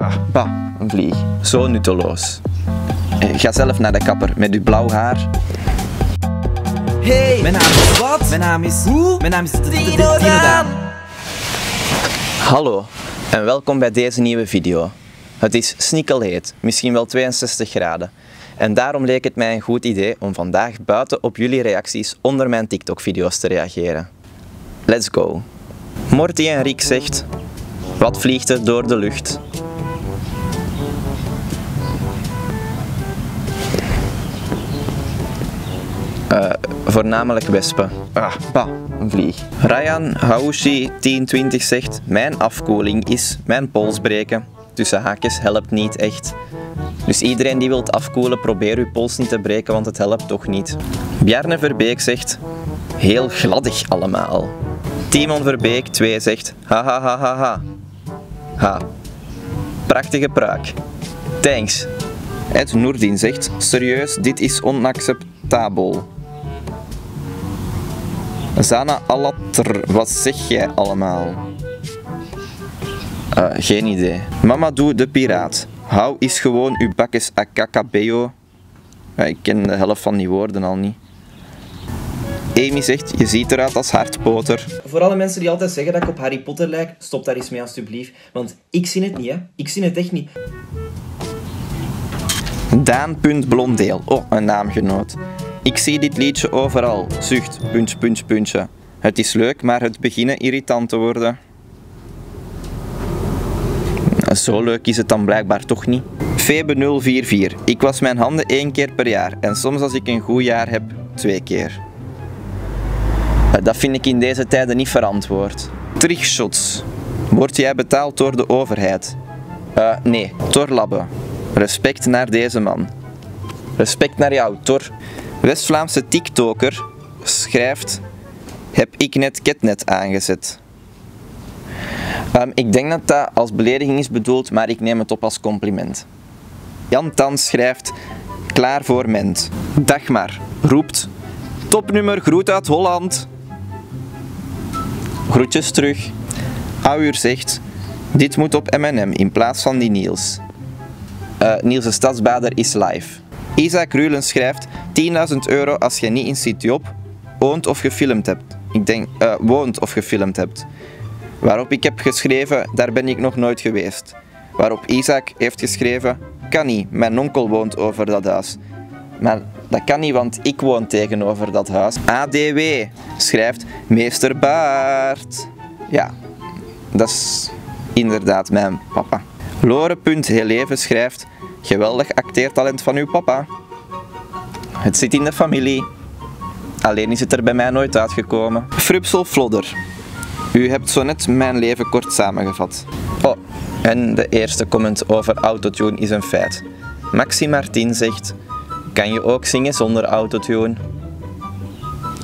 Ah, bah, een vlieg. Zo nutteloos. Eh, Ga zelf naar de kapper met uw blauw haar. Hey, mijn naam is wat? Mijn naam is hoe? Mijn naam is Dino. Hallo en welkom bij deze nieuwe video. Het is snikkelheet, misschien wel 62 graden. En daarom leek het mij een goed idee om vandaag buiten op jullie reacties onder mijn TikTok-video's te reageren. Let's go. Morty en Riek zegt: Wat vliegt er door de lucht? Eh, voornamelijk wespen. Ah, bah, een vlieg. Ryan Haushi 1020 zegt: Mijn afkoeling is mijn pols breken. Tussen haakjes helpt niet echt. Dus iedereen die wilt afkoelen, probeer uw pols niet te breken, want het helpt toch niet. Bjarne Verbeek zegt: Heel gladdig allemaal. Timon Verbeek 2 zegt: Ha ha ha ha ha. Ha. Prachtige pruik. Thanks. Ed Noordin zegt: Serieus, dit is onacceptabel. Zana Alatr, wat zeg jij allemaal? Eh, geen idee. Mamadou de Piraat. Hou is gewoon uw bakjes akakabeo. Ja, ik ken de helft van die woorden al niet. Amy zegt, je ziet eruit als hardpoter. Voor alle mensen die altijd zeggen dat ik op Harry Potter lijk, stop daar eens mee alstublieft. Want ik zie het niet, hè. Ik zie het echt niet. Daan.blondeel. Oh, een naamgenoot. Ik zie dit liedje overal. Zucht, puntje, puntje, puntje. Het is leuk, maar het beginnen irritant te worden. Zo leuk is het dan blijkbaar toch niet. Febe044. Ik was mijn handen één keer per jaar. En soms als ik een goed jaar heb, twee keer. Eh, Dat vind ik in deze tijden niet verantwoord. Trickshots. Word jij betaald door de overheid? Eh, nee, Torlabbe. Respect naar deze man. Respect naar jou, Tor. West-Vlaamse TikToker schrijft: Heb ik net Ketnet aangezet? Ehm, ik denk dat dat als belediging is bedoeld, maar ik neem het op als compliment. Jan Tan schrijft: Klaar voor ment. Dagmar roept: Topnummer, groet uit Holland. Groetjes terug. Auur zegt: Dit moet op M&M in plaats van die Niels. Eh, Niels de Stadsbader is live. Isaac Rulen schrijft 10.000 euro als je niet in Cityop woont of gefilmd hebt. Ik denk, eh, woont of gefilmd hebt. Waarop ik heb geschreven, daar ben ik nog nooit geweest. Waarop Isaac heeft geschreven, kan niet, mijn onkel woont over dat huis. Maar dat kan niet, want ik woon tegenover dat huis. ADW schrijft, meester Baart. Ja, dat is inderdaad mijn papa. Lore.Heleven schrijft, geweldig acteertalent van uw papa. Het zit in de familie. Alleen is het er bij mij nooit uitgekomen. Frupsel Flodder. U hebt zo net mijn leven kort samengevat. Oh, en de eerste comment over autotune is een feit. Maxi Martin zegt, kan je ook zingen zonder autotune?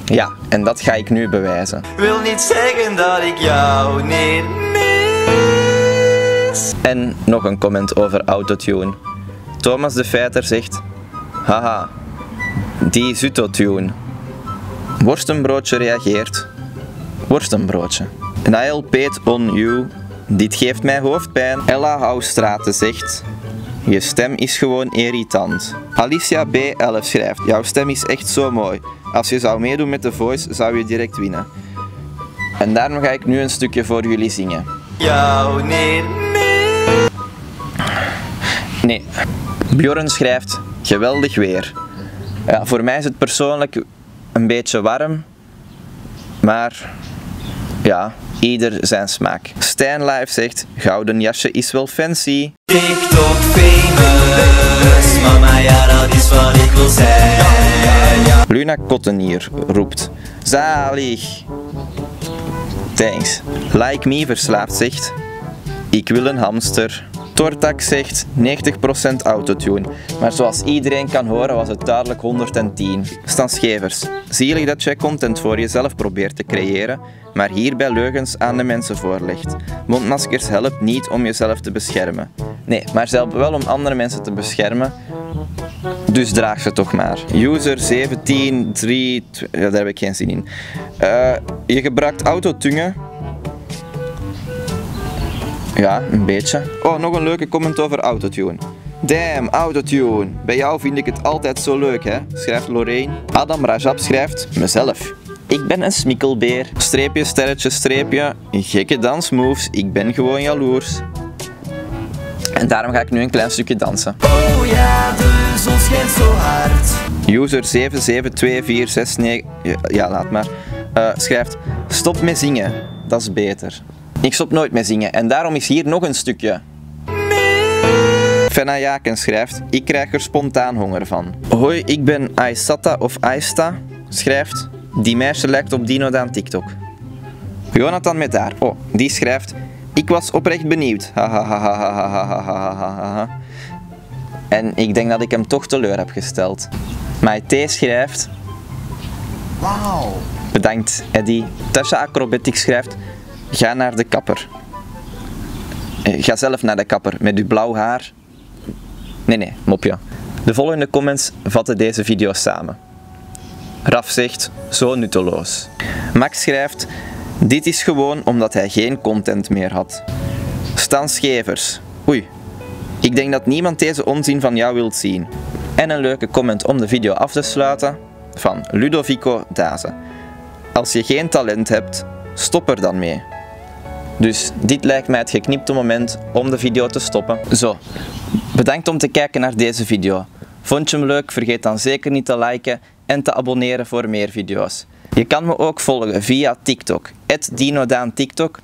Ja, en dat ga ik nu bewijzen. Wil niet zeggen dat ik jou niet mis. En nog een comment over autotune. Thomas de Feiter zegt: Haha, die zutotune. Worstenbroodje reageert: Worstenbroodje. Nile Peet on you. Dit geeft mij hoofdpijn. Ella Houstraten zegt: Je stem is gewoon irritant. Alicia B11 schrijft: Jouw stem is echt zo mooi. Als je zou meedoen met The Voice, zou je direct winnen. En daarom ga ik nu een stukje voor jullie zingen. Jou niet mis. Nee. Bjorn schrijft, geweldig weer. Ja, voor mij is het persoonlijk een beetje warm, maar ja, ieder zijn smaak. Stijn Live zegt, gouden jasje is wel fancy. TikTok famous. Mama, ja, dat is wat ik wil zijn. Luna Kottenier roept, zalig. Thanks. Like Me Verslaafd zegt, ik wil een hamster. Tortak zegt 90% autotune, maar zoals iedereen kan horen was het duidelijk 110. Stansgevers, zielig dat jij content voor jezelf probeert te creëren, maar hierbij leugens aan de mensen voorlegt. Mondmaskers helpt niet om jezelf te beschermen. Nee, maar ze helpen wel om andere mensen te beschermen, dus draag ze toch maar. User 17, 3, ja, daar heb ik geen zin in. Eh, je gebruikt autotune Ja, een beetje. Oh, nog een leuke comment over autotune. Damn, autotune. Bij jou vind ik het altijd zo leuk, hè? Schrijft Lorraine. Adam Rajab schrijft, mezelf. Ik ben een smikkelbeer. Streepje, sterretje, streepje. Gekke dansmoves. Ik ben gewoon jaloers. En daarom ga ik nu een klein stukje dansen. Oh ja, de zon schijnt zo hard. User 772469, ja, ja laat maar, eh, schrijft Stop met zingen, dat is beter. Ik stop nooit met zingen en daarom is hier nog een stukje. Fenna Jaken schrijft, ik krijg er spontaan honger van. Hoi, ik ben Aisata of Aista, schrijft, die meisje lijkt op Dino dan TikTok. Jonathan met haar, oh, die schrijft, ik was oprecht benieuwd, ha. En ik denk dat ik hem toch teleur heb gesteld. Maite schrijft, wauw. Bedankt Eddie. Tasha Acrobatic schrijft, Ga naar de kapper. Eh, Ga zelf naar de kapper met uw blauw haar. Nee, nee, mopje. De volgende comments vatten deze video samen. Raf zegt, zo nutteloos. Max schrijft, dit is gewoon omdat hij geen content meer had. Stan Schevers, oei, ik denk dat niemand deze onzin van jou wilt zien. En een leuke comment om de video af te sluiten van Ludovico Daze. Als je geen talent hebt, stop er dan mee. Dus dit lijkt mij het geknipte moment om de video te stoppen. Zo, bedankt om te kijken naar deze video. Vond je hem leuk? Vergeet dan zeker niet te liken en te abonneren voor meer video's. Je kan me ook volgen via TikTok, @dinodaan_tiktok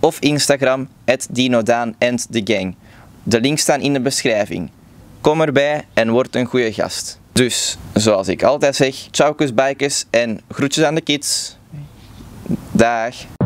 of Instagram, @dinodaan gang. De links staan in de beschrijving. Kom erbij en word een goede gast. Dus, zoals ik altijd zeg, ciao bikers en groetjes aan de kids. Dag.